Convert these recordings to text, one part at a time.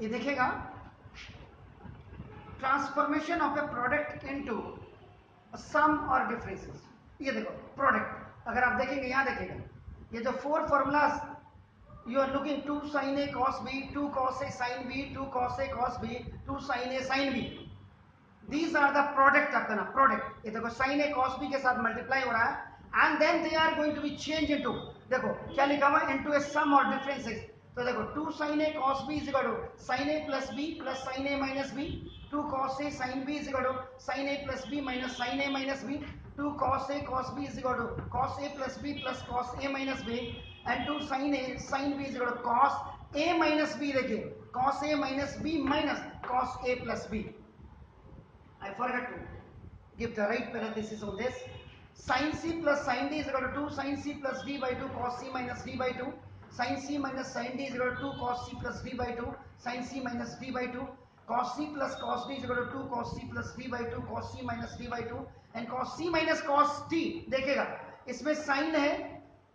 ये देखेगा। Transformation of a product into sum और डिफरेंसेस ये देखो प्रोडक्ट अगर आप देखेंगे, यहाँ देखेगा। ये जो four formulas you are looking two sine A cos B two cos A sine B two cos A cos B two sine A sine B these are the product आपका ना प्रोडक्ट ये देखो साइन ए कॉस बी के साथ multiply हो रहा है and then they are going to be change into देखो, क्या लिखा हुआ है? इनटू ए सम और डिफरेंसेस तो देखो two sine A cos B is equal to sine A plus B plus sine A minus B two cos A sine B is equal to sine A plus B minus sine A minus B two cos A cos B is equal to cos A plus B plus cos A minus B and two sine A sine B is equal to cos A minus B देखिए। Cos A minus B minus cos A plus B I forgot to give the right parenthesis on this. Sin c plus sin d is equal to 2 sin c plus d by 2 cos c minus d by 2. Sin c minus sin d is equal to 2 cos c plus d by 2. Sin c minus d by 2. Cos c plus cos d is equal to 2 cos c plus d by 2 cos c minus d by 2 and cos c minus cos d देखिएगा इसमें sin है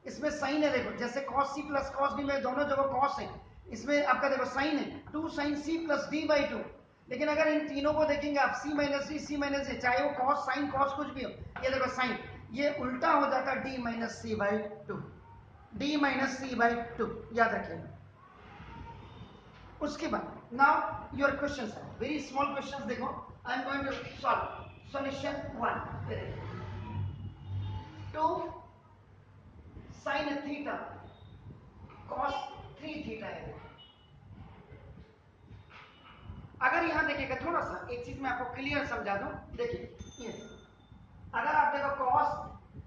इसमें sin है देखो जैसे cos c plus cos d में दोनों जगह cos है इसमें आपका देखो sin है 2 sin c plus d by 2 लेकिन अगर इन तीनों को देखेंगे आप सी माइनस सी सी माइनस सी चाहे वो कॉस साइन कॉस कुछ भी हो ये देखो साइन ये उल्टा हो जाता है D minus C by two D minus C by two याद रखिएगा। उसके बाद now your question very small question देखो। I am going to solve solution one two sine theta cos three theta है। अगर यहाँ देखिएगा थोड़ा सा, एक चीज़ मैं आपको क्लियर समझा दूँ। देखिए अगर आप देखो cos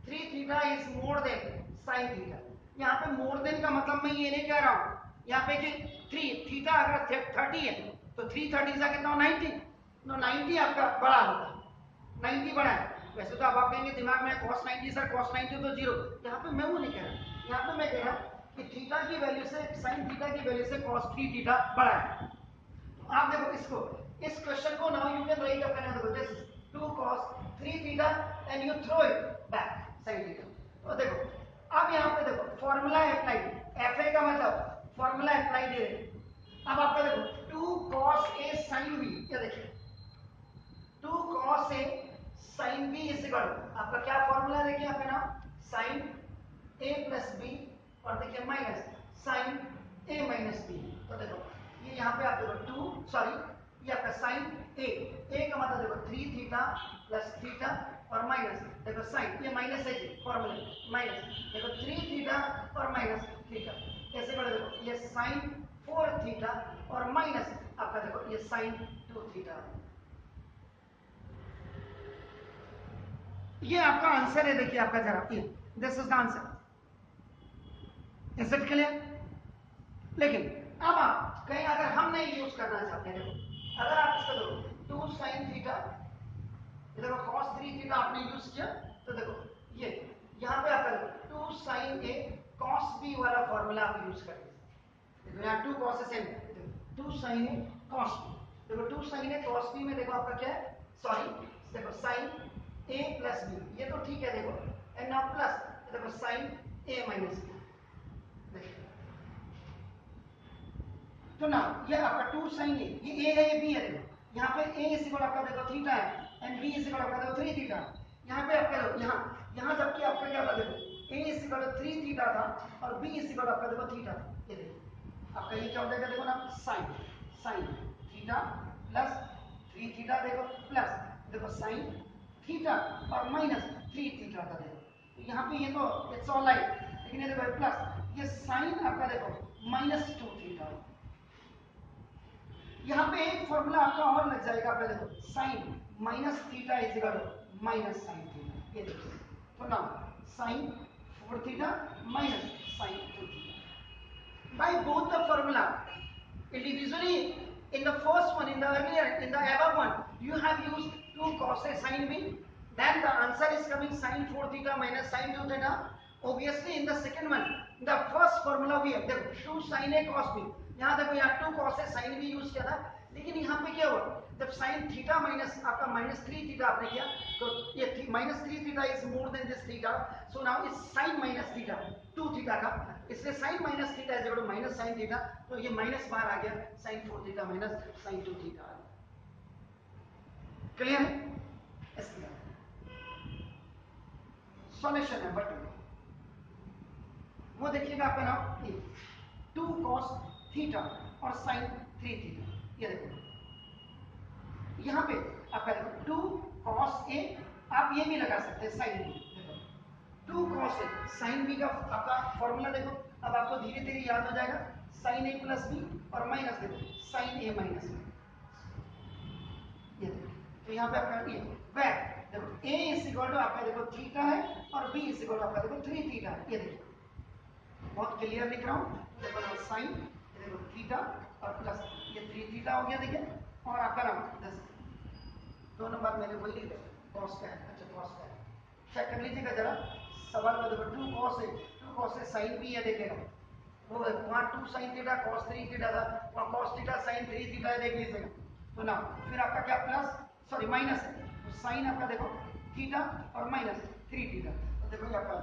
three theta is more than sine theta यहाँ पे मोर देन का मतलब मैं ये नहीं कह रहा हूँ। यहाँ पे कि थ्री थीटा अगर थर्टी है तो थ्री थर्टी सा कितना नाइनटी तो नाइनटी आपका बड़ा होता है नाइनटी बड़ा है। वैसे तो आप कहेंगे दिमाग में cos ninety sir cos ninety तो ज़ीरो यहाँ पे मैं वो नहीं कह रहा। यहाँ पे मैं कह रहा कि थीटा की वैल्यू से साइन थीटा की वैल्यू से कॉस थ्री थीटा बड़ा है। आप देखो इसको, इस क्वेश्चन को now you can write up an देखो this 2 cos 3 theta and you throw it back sin theta तो देखो अब यहाँ पे देखो फार्मूला अप्लाई fa का मतलब फार्मूला अप्लाई दे रहे अब आपका देखो 2 cos a sin b, ये देखिए। 2 cos a sin b is equal आपका क्या फॉर्मूला देखिए आपका नाम sin a plus b और देखिए minus sine A minus B तो देखो, ये यहाँ पे आप देखो टू सॉरी ये आपका साइन ए ए का मतलब देखो थ्री थीटा प्लस थीटा और माइनस देखो साइन ये माइनस है जी फॉर्मूला माइनस देखो थ्री थीटा और माइनस थीटा कैसे बड़े देखो? ये साइन फोर थीटा और माइनस आपका देखो, ये साइन टू थीटा ये आपका आंसर है, देखिए आपका जरा, ये this is the answer is it clear लेकिन, अब आप कहीं अगर हम नहीं यूज़ करना चाहते देखो, अगर आप इसको देखो टू साइन थीटा देखो cos थ्री थीटा आपने यूज़ किया तो देखो, ये, यहाँ पे आपका देखो two sine A cos B वाला फॉर्मूला आप यूज़ कर देखो, यहाँ टू cos है same two sine A cos B देखो two sine A cos B में देखो आपका क्या है? सॉरी देखो साइन ए प्लस बी ये तो ठीक है, देखो। एंड नाउ प्लस देखो साइन ए माइनस बी तो ना ये आपका टू साइन ए ये ए है, ये बी है, देखो। यहाँ पे ए इज़ इक्वल आपका, देखो थीटा है। एंड बी इज़ इक्वल आपका थ्री थीटा यहाँ पे आपका देखो यहाँ यहाँ जबकि आपका क्या था देखो A is equal three theta था और बी इज़ इक्वल आपका देखो थीटा था। ये देखो। आपका ये क्या हो जाएगा देखो ना? Sine sine theta plus three theta देखो। प्लस देखो साइन थीटा और माइनस थ्री थीटा था देखो। यहाँ पे ये तो इट्स ऑल राइट लेकिन ये देखो प्लस ये साइन आपका देखो माइनस टू थीटा यहाँ पे एक फॉर्मूला आपका और लग जाएगा आपका देखो sine minus theta is equal minus sine theta ये देखो तो ना sine four theta minus sine two theta by both the formula individually in the first one in the earlier in the above one you have used 2 cos a sin b then the answer is coming sin 4 theta minus sin 2 theta obviously in the second one the first formula we have देखो 2 sin a cos b यहाँ देखो यहाँ two cos है sine भी use किया था लेकिन यहाँ पे क्या हुआ? जब साइन थीटा माइनस आपका माइनस थ्री थीटा आपने किया तो ये minus three theta is more than this theta so now is sine minus theta two theta का. इसलिए sine minus theta is equal minus sine theta तो ये माइनस बाहर आ गया sine four theta minus sine two theta clear है? Solution है but वो देखिएगा आपका नाम टू कॉस थीटा और साइन थ्री थीटा ये देखो। यहाँ पे देखो टू कॉस ए आप ये भी लगा सकते हैं sine B two cos A sine B का आपका फॉर्मूला देखो, अब आपको धीरे धीरे याद हो जाएगा साइन ए प्लस बी और माइनस देखो साइन ए माइनस बी देखो तो यहाँ पे आपका ये बैक देखो ए इज़ इक्वल टू आपका देखो थीटा है और बी इज़ इक्वल टू आपका देखो थ्री थीटा है। ये देखो, बहुत क्लियर लिख रहा हूँ, देखो साइन देखो थीटा और प्लस, ये थ्री थीटा हो गया देखिए, और आपका नाम, दस। दो नंबर मैंने लिख दिया कॉस का है अच्छा कॉस का है चेक कर लीजिएगा जरा, सवाल में देखो टू कॉस है टू कॉस है साइन भी है देखेगा वो वहाँ two sine theta cos three theta था, वहाँ cos theta sine three theta है, देख लीजिएगा तो ना फिर आपका क्या प्लस सॉरी माइनस है। तो साइन आपका देखो थीटा और माइनस थ्री थीटा तो देखो ये आपका,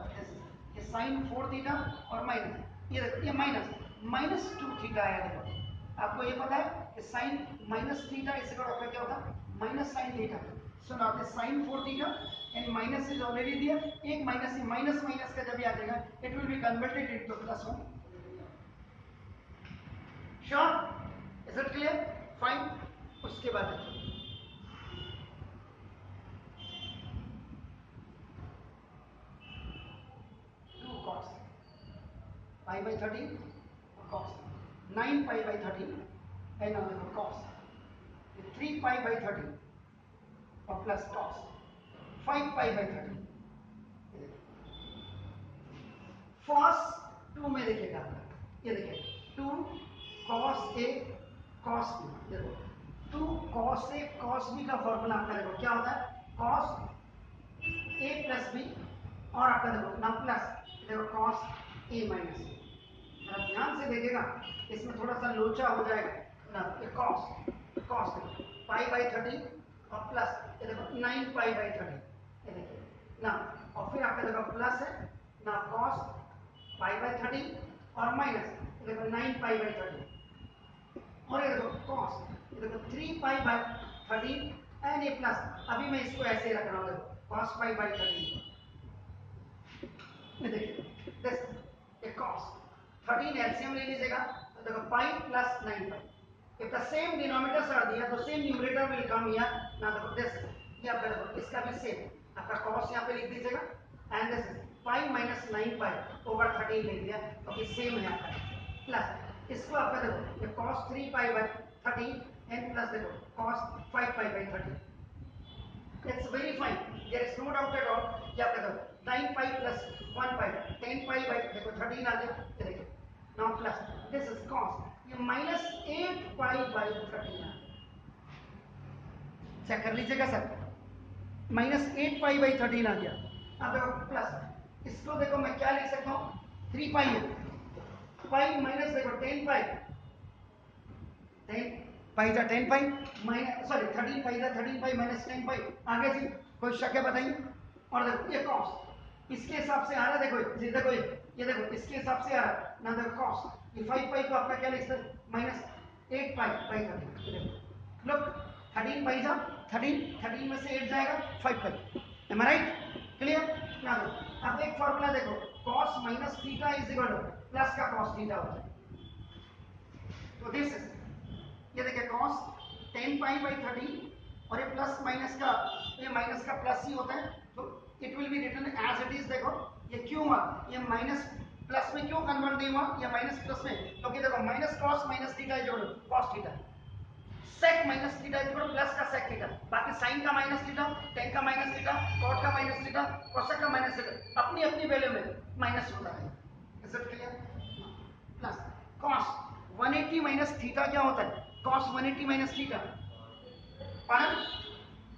ये साइन फोर थीटा और माइनस ये देखो, ये माइनस माइनस टू थीटा है देखो। आपको ये पता है कि साइन माइनस थीटा इससे आपका क्या होगा? Minus sine theta so now this sine four theta and minus is already there एक माइनस माइनस माइनस का जब आ जाएगा it will be converted into plus one sure is it clear fine उसके बाद pi by 13 cos 9 pi by 13 and the cos 3 pi by 13 or plus cos 5 pi by 13 first two में देखिएगा ये देखिए two cos A cos B देखो two cos A cos B का formula आपका देखो, क्या होता है? कॉस ए प्लस बी और आपका देखो ना प्लस देखो कॉस ए माइनस बी जरा ध्यान से देखेगा इसमें थोड़ा सा लोचा हो जाएगा। ना, ये पाई और प्लस ये देखो पाई ये देखिए, ना, और फिर आपका देखो प्लस है, ना पाई और माइनस देखो पाई और ये देखो ये देखो पाई प्लस अभी मैं इसको ऐसे रख रहा हूँ कॉस पाई बाई थर्टी देखिए थर्टीन एलसीएम ले लीजिएगा। तो देखो pi plus nine pi if the same denominators are दिया तो same numerator will come here ना देखो दिस ये आप देखो, इसका भी सेम आपका कॉस यहाँ पे लिख दीजिएगा। And this pi minus nine pi over thirteen दिया क्योंकि तो सेम है आपका। प्लस इसको आपका देखो, ये cos three pi by thirteen and plus देखो cos five pi by thirteen it's very fine there is no doubt at all ये आपका देखो nine pi plus one pi ten pi by देखो थर्टीन आ जाए देखो now plus, this is cos. ये minus eight pi by thirteen check कर लीजिएगा sir. Minus eight pi by thirteen आ गया अब देखो प्लस इसको देखो मैं क्या लिख सकता हूँ? थ्री पाई है। पाई माइनस देखो टेन पाई पाई था ten pi minus sorry thirteen pi था thirteen pi minus ten pi आगे जी, कोई शक है बताइए? और देखो, ये कॉस इसके हिसाब से आ रहा देखो देखो, ये देखो, इसके हिसाब से आ रहा ना देखो कॉस ये फाइव पाई को आपका क्या लिख सकते minus eight pi pi thirteen look thirteen pi जा थर्टीन थर्टीन में से एट जाएगा five pi am right clear ना दो अब एक फॉर्मूला देखो cos minus theta is equal to plus का कॉस थीटा होता है। तो दिस ये देखिए cos ten pi by thirteen और ये प्लस माइनस का, ये माइनस का प्लस ही होता है। It will be return as it is देखो, ये क्यों हुआ? ये माइनस प्लस में क्यों कन्वर्ट नहीं हुआ? या माइनस प्लस में। क्योंकि देखो माइनस कॉस माइनस थीटा जोड़ cos theta sec minus theta जोड़ो प्लस का सेक थीटा बाकी साइन का माइनस थीटा टेन का माइनस थीटा कॉट का माइनस थीटा कोसेक का माइनस थीटा अपनी अपनी वैल्यू में माइनस होता है। Is it clear cos 180 minus theta क्या होता है? कॉस 180 माइनस थीटा पर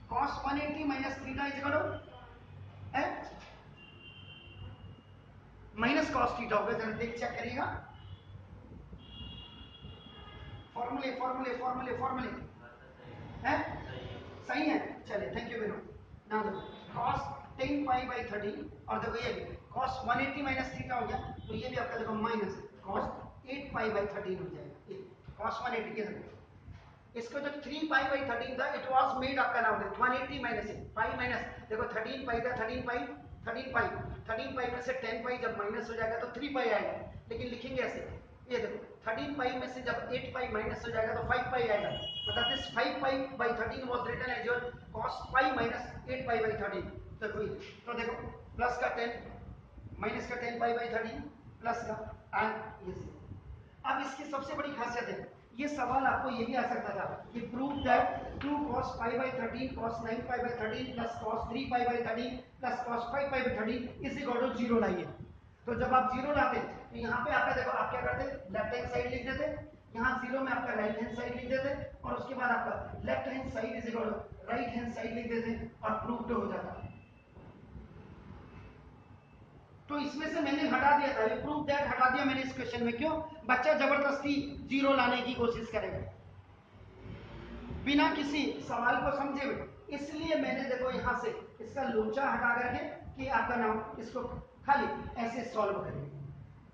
cos 180 minus theta is equal minus cos theta होगा जरा देख चेक करिएगा फॉर्मूले फॉर्मूले फॉर्मूले फॉर्मूले है? सही है? चलिए थैंक यू वेरी नाउ देखो cos 10 पाई बाई 30 और देखो ये भी कॉस वन 180 माइनस थीटा हो गया तो ये भी आपका देखो minus cos eight pi by 13 हो जाएगा। कॉस वन 180 के देखो इसको जो 3 पाई बाई 13 था इट वाज मेड आपका नाउ देखो 180 माइनस पाई माइनस देखो 13 पाई था 13 पाई 13 पाई 13 पाई में से 10 पाई जब माइनस हो जाएगा तो 3 पाई आएगा, लेकिन लिखेंगे ऐसे, ये देखो 13 पाई में से जब 8 पाई माइनस हो जाएगा तो 5 पाई आएगा मतलब this 5 pi by 13 was written as your cos pi minus 8 pi by 13 देखो ये तो देखो प्लस का 10 माइनस का 10 पाई बाई 13 प्लस का एंड ये अब इसकी सबसे बड़ी खासियत है ये सवाल आपको ये भी आ सकता था कि prove that 2 cos pi by 13 cos 9 pi by 13 plus cos 3 pi by 13 plus cos 5 pi by 13 is equal to zero लाइए तो जब आप ज़ीरो लाते तो यहाँ पे आपका देखो, आप क्या करते? लेफ़्ट हैंड साइड लिख देते। यहाँ ज़ीरो में आपका राइट हैंड साइड लिख देते। और उसके बाद आपका left hand side is equal to right hand side लिख देते। और प्रूव हो जाता। तो इसमें से मैंने हटा दिया था। ये प्रूफ दैट हटा दिया मैंने इस क्वेश्चन में क्यों? बच्चा ज़बरदस्ती ज़ीरो लाने की कोशिश करेगा। बिना किसी सवाल को समझे हुए। इसलिए मैंने देखो यहाँ से इसका लोचा हटा करके कि आपका नाम इसको खाली ऐसे सॉल्व करेंगे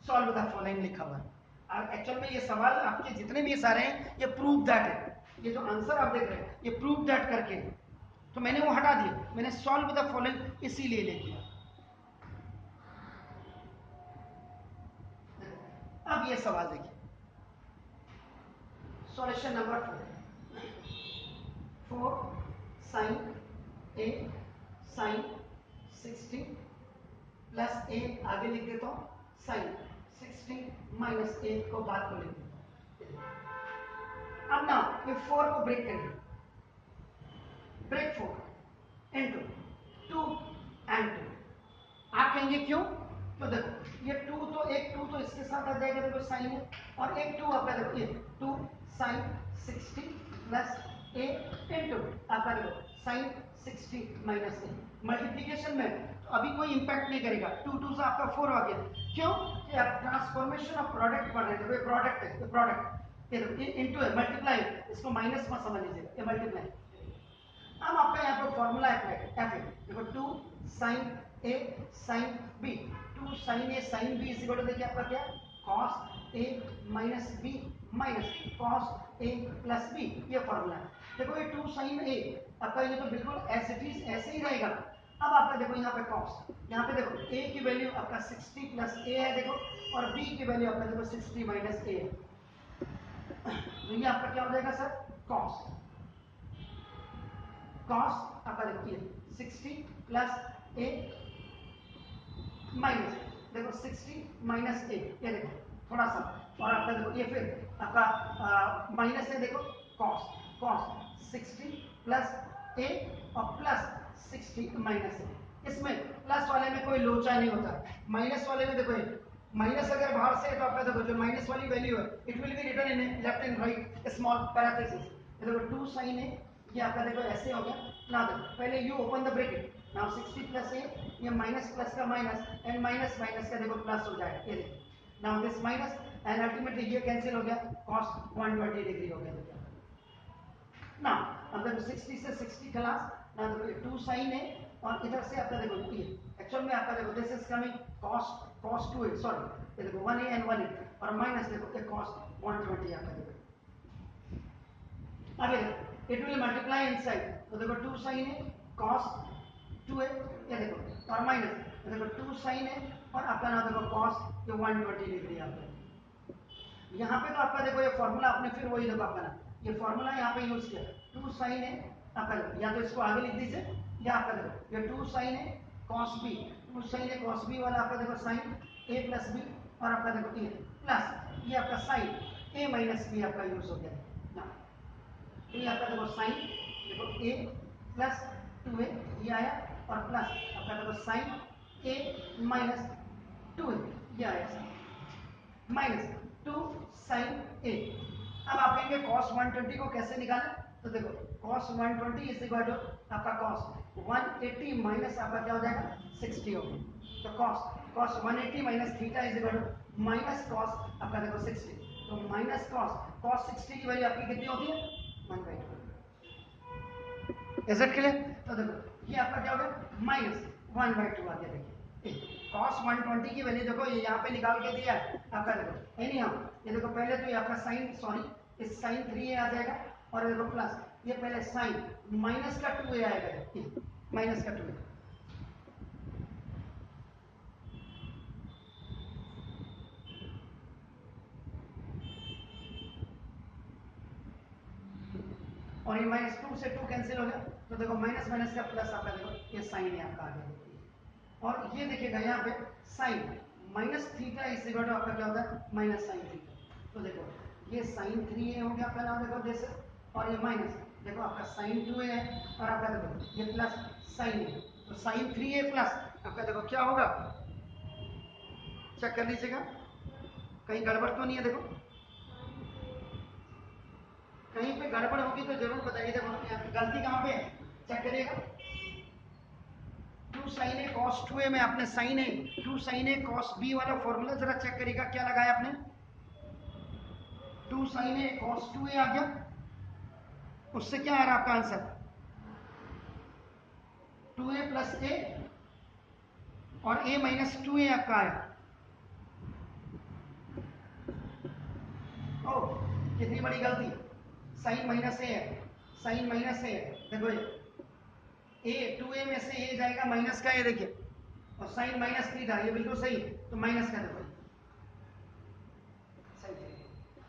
सॉल्व द फॉलोइंग लिखा हुआ है। और एक्चुअल में ये सवाल आपके जितने भी सारे हैं, ये प्रूफ दैट है। ये जो आंसर आप देख रहे हैं, ये प्रूफ दैट करके। तो मैंने वो हटा दिया। मैंने सॉल्व द फॉलोइंग इसीलिए लिख। दिया अब ये सवाल देखिए। Solution number four four sine A sine sixty plus A आगे लिख देता हूँ साइन सिक्सटी माइनस ए को बाद को लिख देता अब ना, ये फोर को ब्रेक करिए। Break four into two and two आप कहेंगे क्यों? तो देखो, ये टू तो एक टू तो इसके साथ आ जाएगा, देखो साइन है, और एक टू आपका देखो, ये two sine sixty plus A into आपका देखो sine sixty minus A multiplication में तो अभी कोई इंपैक्ट नहीं करेगा। टू टू से आपका फोर आ गया। क्यों? कि आप ट्रांसफॉर्मेशन ऑफ़ प्रोडक्ट पढ़ रहे थे प्रोडक्ट है प्रोडक्ट ये इंटू है मल्टीप्लाई इसको माइनस में समझ लीजिएगा ये मल्टीप्लाई अब आपका यहाँ पर फॉर्मूला अप्लाई एफ़ है देखो two sine A sine B two sine A sine B is equal देखिए आपका क्या? Cos A minus B minus cos A plus B ये फॉर्मूला है। देखो ये टू साइन ए आपका ये तो बिल्कुल एज इट इज़ ऐसे ही रहेगा। अब आपका देखो यहाँ पे कॉस यहाँ पे देखो ए की वैल्यू आपका 60 प्लस ए है, देखो, और बी की वैल्यू आपका देखो 60 माइनस ए है। तो ये आपका क्या हो जाएगा सर? कॉस कॉस आपका देखो ये 60 प्लस ए माइनस देखो 60 माइनस ए ये देखो, थोड़ा सा, और आपका देखो, ये फिर आपका माइनस है, देखो कॉस कॉस 60 प्लस ए और प्लस 60 माइनस ए इसमें प्लस वाले में कोई लोचा नहीं होता. माइनस वाले में देखो माइनस अगर बाहर से तो आपका देखो, जो माइनस वाली वैल्यू है it will be written in left and right small parenthesis देखो टू साइन है, ये आपका देखो, ऐसे हो गया. ना देखो, पहले you open the bracket now 60 plus A ये माइनस प्लस का माइनस एंड माइनस माइनस का देखो प्लस हो जाएगा, ये देखो। Now this minus and ultimately ये कैंसिल हो गया cos 120 डिग्री हो गया। देखो ना अब देखो 60 से 60 खलास ना देखो टू साइन है, और इधर से आपका देखो ये एक्चुअल में आपका देखो this is coming cos cos 2 है सॉरी ये देखो 1 ए एंड 1 ए और माइनस देखो ये cos 120 आपका देखो। अब ये इट विल मल्टीप्लाई इनसाइड तो देखो 2 साइन है cos 2 है ये देखो, और माइनस देखो 2 साइन है और आपका ना देखो cos ये 120 डिग्री आपका। यहाँ पे तो आपका देखो ये फॉर्मूला आपने फिर वही देखो आपका ना ये फॉर्मूला यहाँ पे यूज़ किया। टू साइन है आपका देखो, या तो इसको आगे लिख दीजिए, या आपका देखो, ये टू साइन है cos b टू साइन है cos b वाला आपका देखो साइन a प्लस बी और आपका देखो ये प्लस ये आपका साइन a माइनस बी आपका यूज़ हो गया। तो ये आपका देखो साइन देखो a प्लस टू है ये आया। और प्लस आपका देखो साइन a माइनस टू है। ये आया माइनस टू साइन ए अब आप कहेंगे cos 120 को कैसे निकालें? तो देखो, cos 120 इज़ इक्वल टू आपका cos 180 माइनस आपका क्या हो जाएगा? 60 होगा तो cos cos 180 minus theta is equal to minus cos आपका देखो 60 तो माइनस कॉस कॉस सिक्सटी की वैल्यू आपकी कितनी होती है? One by is it clear तो देखो ये आपका क्या हो गया माइनस वन बाई टू आ गया देखिए। कॉस वन ट्वेंटी की वैल्यू देखो, ये यहाँ पे निकाल के दिया है। आपका देखो? एनी हाँ ये देखो, पहले तो ये आपका साइन सॉरी इस साइन थ्री ए आ जाएगा, और देखो प्लस ये पहले साइन माइनस का टू ए आएगा। माइनस का टू ए और ये माइनस टू से टू कैंसिल हो गया। तो देखो माइनस माइनस का प्लस आपका देखो, ये साइन है आपका आगे। और ये देखिएगा यहाँ पे साइन माइनस थीटा इस टू आपका क्या होता है? माइनस साइन थीटा तो देखो, ये साइन थ्री ए हो गया आपका नाम देखो जैसे और ये माइनस देखो, आपका साइन टू ए है, और आपका देखो, ये प्लस साइन ए तो साइन थ्री ए प्लस आपका देखो, क्या होगा? चेक कर लीजिएगा। कहीं गड़बड़ तो नहीं है, देखो। कहीं पे गड़बड़ होगी तो ज़रूर बताइए, देखो गलती कहाँ पे है? चेक करिएगा two sine A cos two A में आपने sine A two sine A cos B वाला फॉर्मूला जरा चेक करिएगा क्या लगाया आपने? Two sine A cos two A आ गया। उससे क्या आ रहा आपका answer two A plus A और ए माइनस टू ए आपका आया। ओ कितनी बड़ी गलती? साइन माइनस ए है। साइन माइनस ए है। देखो ये। ए टू ए में से ए जाएगा माइनस का ए देखिए। और साइन माइनस थ्री था, ये बिल्कुल सही तो माइनस का देखो।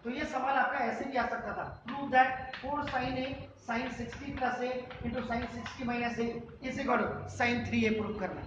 तो ये सवाल आपका ऐसे भी आ सकता था। Prove that four sine A sine sixty plus A into sine sixty minus A is equal sine three A prove करना।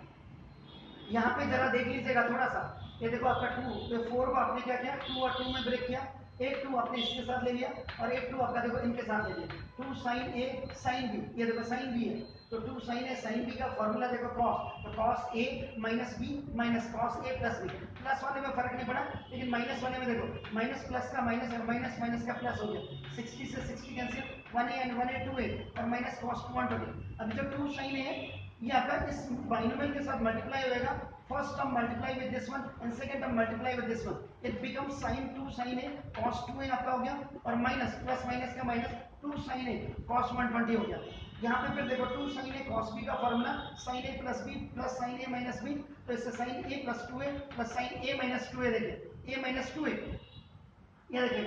यहाँ पे जरा देख लीजिएगा थोड़ा सा। ये देखो आपका टू तो फोर को आपने क्या किया? टू और टू में ब्रेक किया। एक टू आपने इसके साथ ले लिया और एक टू आपका देखो इनके साथ ले लिया। Two sine A sine B ये देखो साइन बी है। तो two sine A sine B का फॉर्मूला देखो कॉस तो cos A minus B minus cos A plus B plus वाले में फ़र्क नहीं पड़ा, लेकिन माइनस वाले में देखो माइनस प्लस का माइनस और माइनस माइनस का प्लस हो गया। सिक्सटी से sixty cancel one A and one A two A और minus cos two one twenty अब जो टू साइन है, ये आपका इस बाइनोमियल के साथ मल्टीप्लाई होएगा first term multiply with this one, and second term multiply with this one it becomes sin 2 sin a, cos 2a आपका हो गया, और माइनस प्लस माइनस का माइनस 2 sin a, cos 120 हो गया। यहाँ पे फिर देखो 2 sin a cos b का formula sin a plus b plus sin a minus b तो इससे sin a plus 2a plus sin a minus 2a देखिए। A माइनस 2a ये देखिए,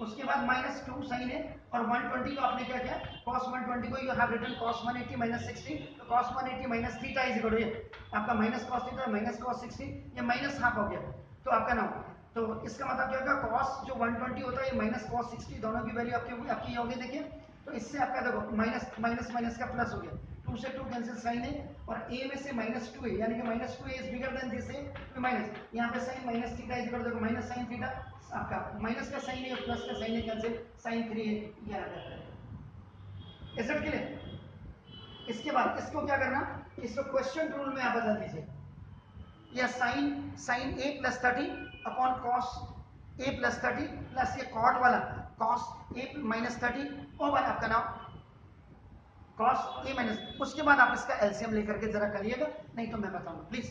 उसके बाद माइनस टू साइन है और 120 को आपने क्या किया? Cos 120 को you have written cos 180 minus 60 तो cos 180 minus theta is equal to आपका minus cos theta minus cos 60 ये माइनस हाफ़ हो गया। तो आपका नाम? तो इसका मतलब क्या होगा? cos जो 120 होता है, ये माइनस cos 60 दोनों की वैल्यू आपकी आपकी होगी, देखिए। तो इससे आपका देखो माइनस माइनस माइनस का प्लस हो गया। टू से टू कैंसिल साइन है, और ए में से माइनस टू है, यानी कि minus two is bigger than this है तो माइनस यहाँ पे साइन माइनस थीटा इज़ देखो माइनस साइन थीटा आपका माइनस का साइन है प्लस का साइन है कैंसिल साइन थ्री है, ये आ जाता है। इज़ इट क्लियर इसके बाद इसको क्या करना? इसको क्वेश्चन रूल में आप बता दीजिए। या sine sine A plus thirty upon cos A plus thirty plus ये कॉट वाला कॉस ए माइनस थर्टी ओ वाला आपका नाम कॉस ए माइनस उसके बाद आप इसका एलसीएम लेकर के जरा करिएगा, नहीं तो मैं बताऊँगा। प्लीज़